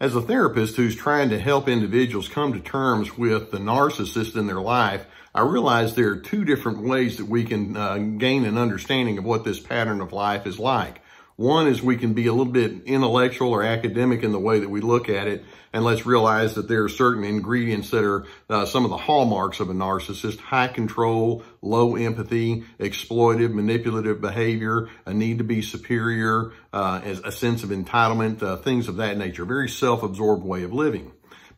As a therapist who's trying to help individuals come to terms with the narcissist in their life, I realize there are two different ways that we can uh, gain an understanding of what this pattern of life is like. One is we can be a little bit intellectual or academic in the way that we look at it, and let's realize that there are certain ingredients that are uh, some of the hallmarks of a narcissist, high control, low empathy, exploitive, manipulative behavior, a need to be superior, uh, a sense of entitlement, uh, things of that nature, very self-absorbed way of living.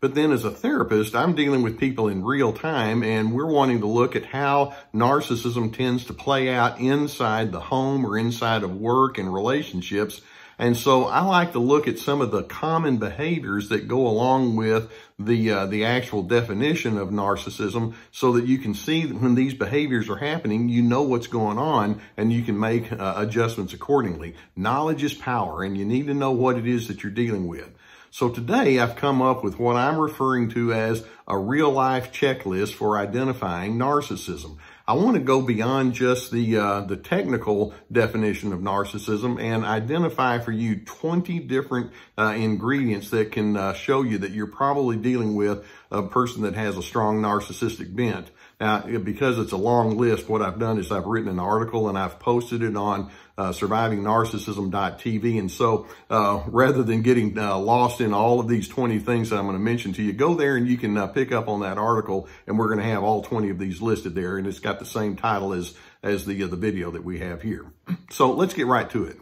But then as a therapist, I'm dealing with people in real time and we're wanting to look at how narcissism tends to play out inside the home or inside of work and relationships. And so I like to look at some of the common behaviors that go along with the uh, the actual definition of narcissism so that you can see that when these behaviors are happening, you know what's going on and you can make uh, adjustments accordingly. Knowledge is power and you need to know what it is that you're dealing with. So today I've come up with what I'm referring to as a real life checklist for identifying narcissism. I want to go beyond just the uh, the technical definition of narcissism and identify for you 20 different uh, ingredients that can uh, show you that you're probably dealing with a person that has a strong narcissistic bent. Now, because it's a long list, what I've done is I've written an article and I've posted it on uh, survivingnarcissism.tv. And so uh, rather than getting uh, lost in all of these 20 things that I'm going to mention to you, go there and you can uh, pick up on that article and we're going to have all 20 of these listed there. And it's got the same title as, as the, uh, the video that we have here. So let's get right to it.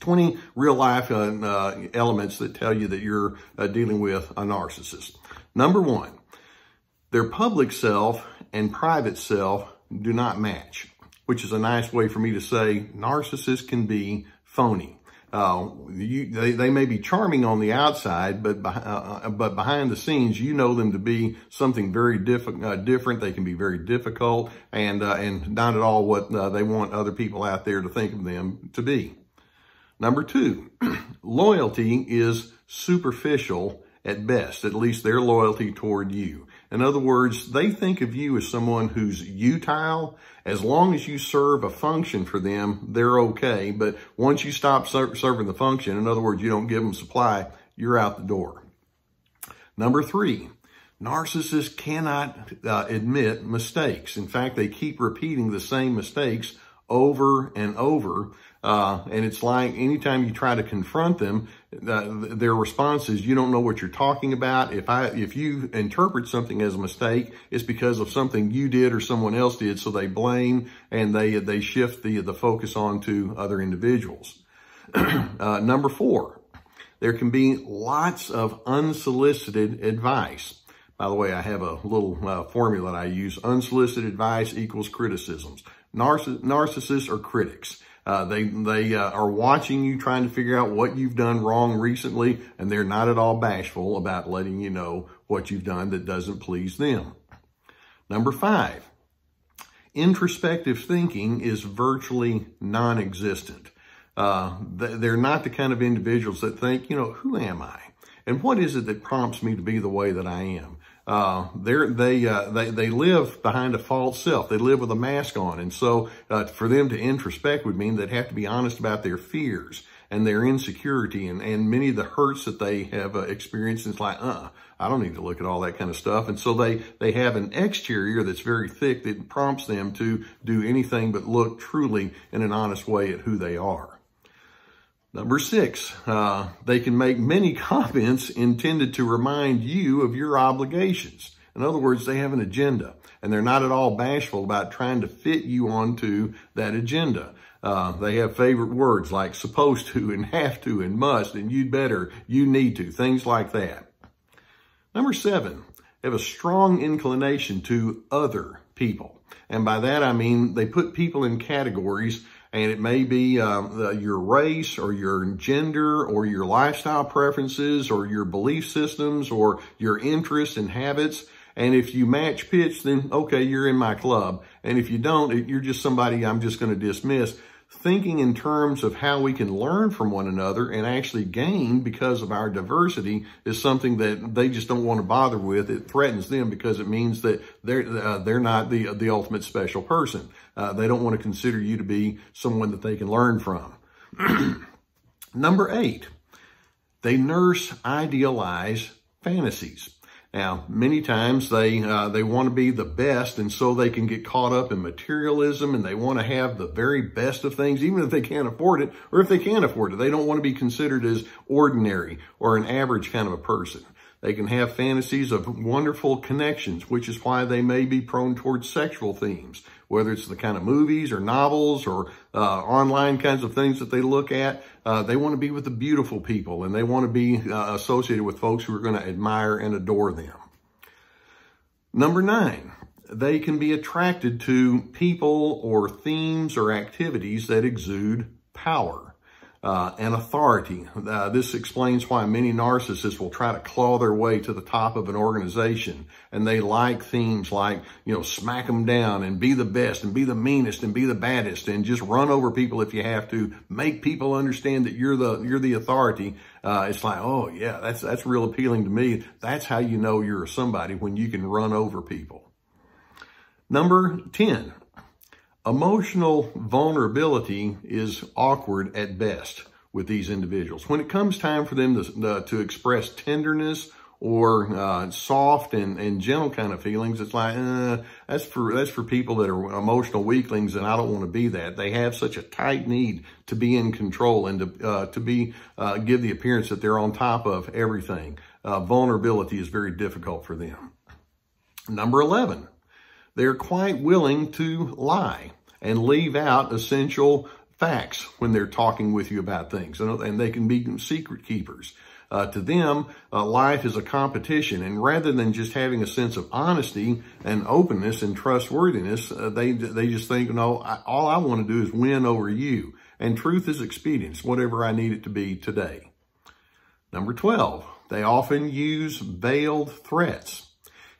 20 real life uh, elements that tell you that you're dealing with a narcissist. Number one, their public self and private self do not match, which is a nice way for me to say narcissists can be phony. Uh, you, they, they may be charming on the outside, but uh, but behind the scenes, you know them to be something very diff uh, different. They can be very difficult and uh, and not at all what uh, they want other people out there to think of them to be. Number two, loyalty is superficial at best, at least their loyalty toward you. In other words, they think of you as someone who's utile. As long as you serve a function for them, they're okay. But once you stop ser serving the function, in other words, you don't give them supply, you're out the door. Number three, narcissists cannot uh, admit mistakes. In fact, they keep repeating the same mistakes over and over. Uh, and it's like anytime you try to confront them, uh, their response is, you don't know what you're talking about. If I, if you interpret something as a mistake, it's because of something you did or someone else did. So they blame and they, they shift the, the focus onto other individuals. uh, number four, there can be lots of unsolicited advice. By the way, I have a little uh, formula that I use. Unsolicited advice equals criticisms. Narciss narcissists are critics. Uh, they they uh, are watching you, trying to figure out what you've done wrong recently, and they're not at all bashful about letting you know what you've done that doesn't please them. Number five, introspective thinking is virtually non-existent. Uh, they're not the kind of individuals that think, you know, who am I? And what is it that prompts me to be the way that I am? Uh, they uh, they they live behind a false self. They live with a mask on, and so uh, for them to introspect would mean they'd have to be honest about their fears and their insecurity and and many of the hurts that they have uh, experienced. It's like, uh, I don't need to look at all that kind of stuff. And so they they have an exterior that's very thick that prompts them to do anything but look truly in an honest way at who they are. Number six, uh, they can make many comments intended to remind you of your obligations. In other words, they have an agenda and they're not at all bashful about trying to fit you onto that agenda. Uh, they have favorite words like supposed to and have to and must and you'd better, you need to, things like that. Number seven, they have a strong inclination to other people. And by that, I mean they put people in categories and it may be um, the, your race or your gender or your lifestyle preferences or your belief systems or your interests and habits. And if you match pitch, then okay, you're in my club. And if you don't, you're just somebody I'm just going to dismiss thinking in terms of how we can learn from one another and actually gain because of our diversity is something that they just don't want to bother with. It threatens them because it means that they're uh, they're not the the ultimate special person. Uh, they don't want to consider you to be someone that they can learn from. Number eight, They nurse idealized fantasies. Now, many times they uh, they want to be the best, and so they can get caught up in materialism, and they want to have the very best of things, even if they can't afford it, or if they can't afford it. They don't want to be considered as ordinary or an average kind of a person. They can have fantasies of wonderful connections, which is why they may be prone towards sexual themes, whether it's the kind of movies or novels or uh, online kinds of things that they look at. Uh, they want to be with the beautiful people and they want to be uh, associated with folks who are going to admire and adore them. Number nine, they can be attracted to people or themes or activities that exude power uh, and authority. Uh, this explains why many narcissists will try to claw their way to the top of an organization. And they like themes like, you know, smack them down and be the best and be the meanest and be the baddest and just run over people if you have to. Make people understand that you're the, you're the authority. Uh, it's like, oh yeah, that's, that's real appealing to me. That's how you know you're somebody when you can run over people. Number 10, Emotional vulnerability is awkward at best with these individuals. When it comes time for them to, uh, to express tenderness or uh, soft and, and gentle kind of feelings, it's like, uh, that's for that's for people that are emotional weaklings, and I don't want to be that. They have such a tight need to be in control and to uh, to be uh, give the appearance that they're on top of everything. Uh, vulnerability is very difficult for them. Number 11, they're quite willing to lie and leave out essential facts when they're talking with you about things. And they can be secret keepers. Uh, to them, uh, life is a competition. And rather than just having a sense of honesty and openness and trustworthiness, uh, they, they just think, no, I, all I want to do is win over you. And truth is expedience, whatever I need it to be today. Number 12, they often use veiled threats.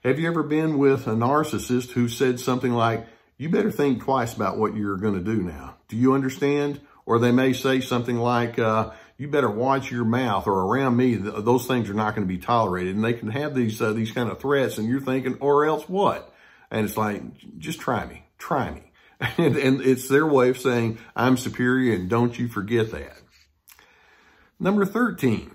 Have you ever been with a narcissist who said something like, you better think twice about what you're going to do now. Do you understand? Or they may say something like, uh, you better watch your mouth or around me, th those things are not going to be tolerated. And they can have these, uh, these kind of threats and you're thinking, or else what? And it's like, just try me, try me. and, and it's their way of saying, I'm superior and don't you forget that. Number 13,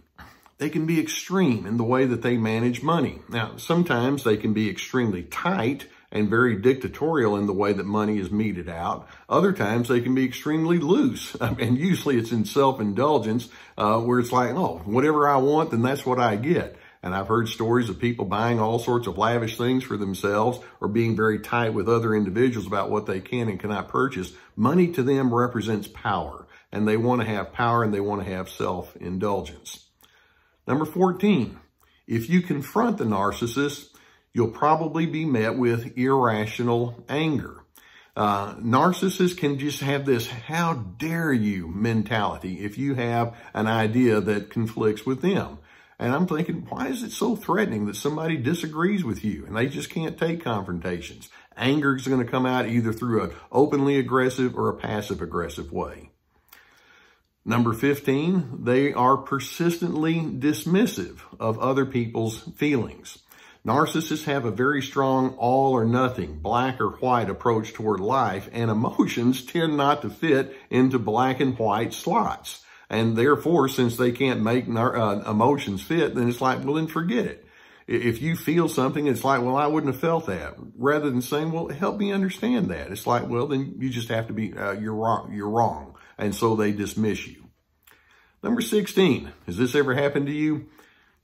they can be extreme in the way that they manage money. Now, sometimes they can be extremely tight and very dictatorial in the way that money is meted out. Other times they can be extremely loose. And usually it's in self-indulgence uh, where it's like, oh, whatever I want, then that's what I get. And I've heard stories of people buying all sorts of lavish things for themselves or being very tight with other individuals about what they can and cannot purchase. Money to them represents power and they want to have power and they want to have self-indulgence. Number 14, if you confront the narcissist, you'll probably be met with irrational anger. Uh, narcissists can just have this how dare you mentality if you have an idea that conflicts with them. And I'm thinking, why is it so threatening that somebody disagrees with you and they just can't take confrontations? Anger is going to come out either through an openly aggressive or a passive aggressive way. Number 15, they are persistently dismissive of other people's feelings. Narcissists have a very strong all or nothing, black or white approach toward life, and emotions tend not to fit into black and white slots. And therefore, since they can't make uh, emotions fit, then it's like, well, then forget it. If you feel something, it's like, well, I wouldn't have felt that. Rather than saying, well, help me understand that. It's like, well, then you just have to be, uh, you're wrong. You're wrong. And so they dismiss you. Number 16, has this ever happened to you?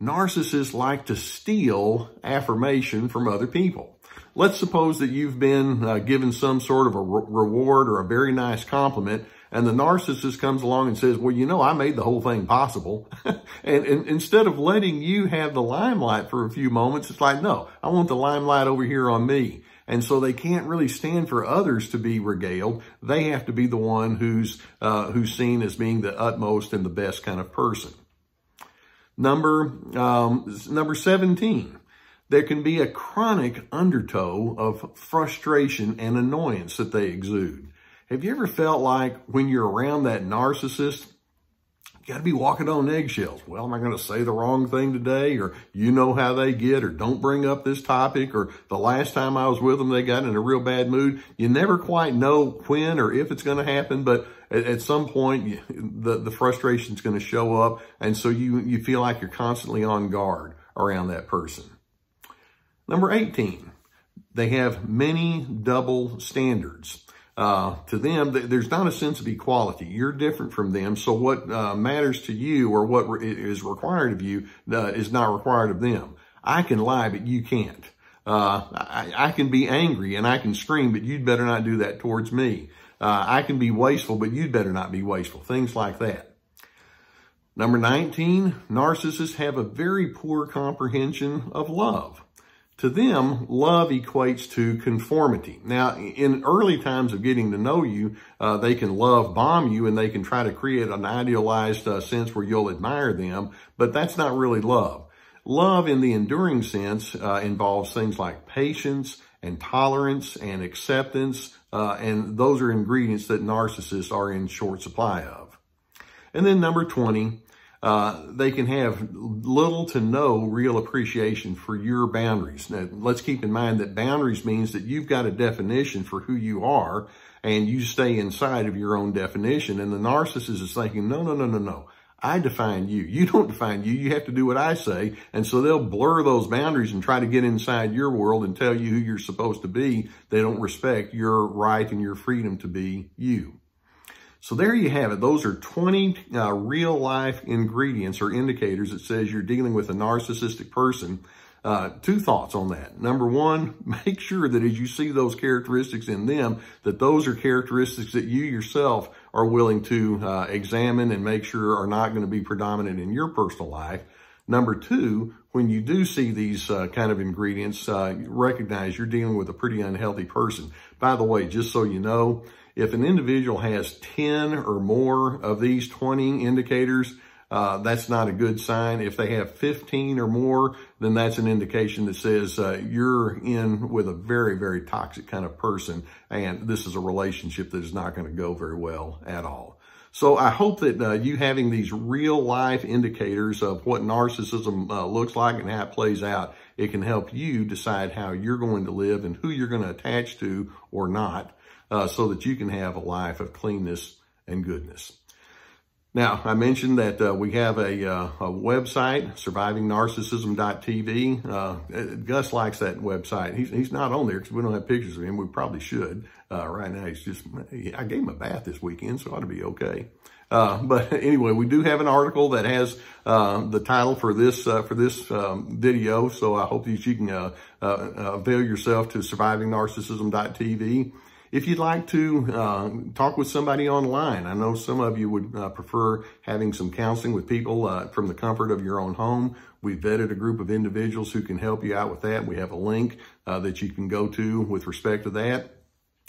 Narcissists like to steal affirmation from other people. Let's suppose that you've been uh, given some sort of a re reward or a very nice compliment, and the narcissist comes along and says, well, you know, I made the whole thing possible. and, and, instead of letting you have the limelight for a few moments, it's like, no, I want the limelight over here on me. And so they can't really stand for others to be regaled. They have to be the one who's, uh, who's seen as being the utmost and the best kind of person. Number, um, number 17, there can be a chronic undertow of frustration and annoyance that they exude. Have you ever felt like when you're around that narcissist, got to be walking on eggshells. Well, am I going to say the wrong thing today? Or you know how they get, or don't bring up this topic, or the last time I was with them, they got in a real bad mood. You never quite know when or if it's going to happen, but at, at some point, the, the frustration is going to show up. And so you, you feel like you're constantly on guard around that person. Number 18, they have many double standards. Uh, to them, there's not a sense of equality. You're different from them. So what uh, matters to you or what re is required of you uh, is not required of them. I can lie, but you can't. Uh, I, I, can be angry and I can scream, but you'd better not do that towards me. Uh, I can be wasteful, but you'd better not be wasteful. Things like that. Number 19, narcissists have a very poor comprehension of love. To them, love equates to conformity. Now, in early times of getting to know you, uh, they can love bomb you and they can try to create an idealized uh, sense where you'll admire them, but that's not really love. Love in the enduring sense uh, involves things like patience and tolerance and acceptance, uh, and those are ingredients that narcissists are in short supply of. And then number 20, uh, they can have little to no real appreciation for your boundaries. Now, let's keep in mind that boundaries means that you've got a definition for who you are and you stay inside of your own definition. And the narcissist is thinking, no, no, no, no, no. I define you. You don't define you. You have to do what I say. And so they'll blur those boundaries and try to get inside your world and tell you who you're supposed to be. They don't respect your right and your freedom to be you. So there you have it. Those are 20 uh, real life ingredients or indicators that says you're dealing with a narcissistic person. Uh, two thoughts on that. Number one, make sure that as you see those characteristics in them, that those are characteristics that you yourself are willing to uh, examine and make sure are not going to be predominant in your personal life. Number two, when you do see these uh, kind of ingredients, uh, recognize you're dealing with a pretty unhealthy person. By the way, just so you know, if an individual has 10 or more of these 20 indicators, uh, that's not a good sign. If they have 15 or more, then that's an indication that says uh, you're in with a very, very toxic kind of person, and this is a relationship that is not going to go very well at all. So I hope that uh, you having these real life indicators of what narcissism uh, looks like and how it plays out, it can help you decide how you're going to live and who you're going to attach to or not uh, so that you can have a life of cleanness and goodness. Now, I mentioned that uh, we have a, uh, a website, survivingnarcissism.tv. Uh, Gus likes that website. He's, he's not on there because we don't have pictures of him. We probably should. Uh, right now, he's just, I gave him a bath this weekend, so it ought to be okay. Uh, but anyway, we do have an article that has uh, the title for this uh, for this um, video, so I hope that you can uh, avail yourself to survivingnarcissism.tv. If you'd like to uh, talk with somebody online, I know some of you would uh, prefer having some counseling with people uh, from the comfort of your own home. We've vetted a group of individuals who can help you out with that. We have a link uh, that you can go to with respect to that.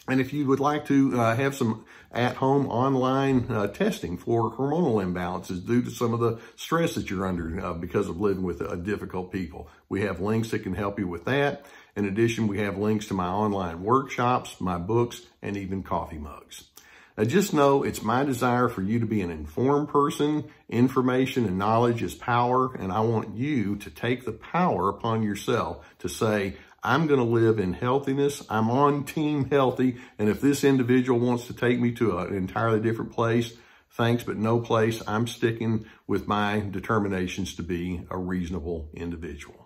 And if you would like to uh, have some at-home online uh, testing for hormonal imbalances due to some of the stress that you're under uh, because of living with difficult people, we have links that can help you with that. In addition, we have links to my online workshops, my books, and even coffee mugs. Now just know it's my desire for you to be an informed person. Information and knowledge is power, and I want you to take the power upon yourself to say, I'm going to live in healthiness. I'm on team healthy. And if this individual wants to take me to an entirely different place, thanks, but no place. I'm sticking with my determinations to be a reasonable individual.